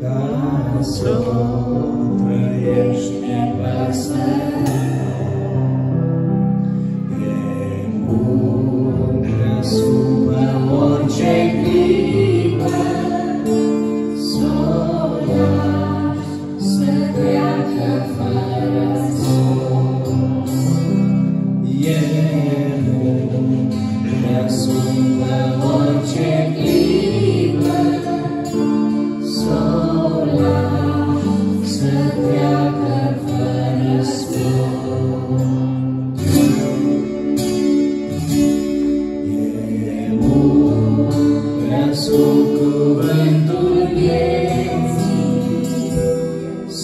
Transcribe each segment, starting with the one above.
ca să trăiești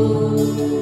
Oh.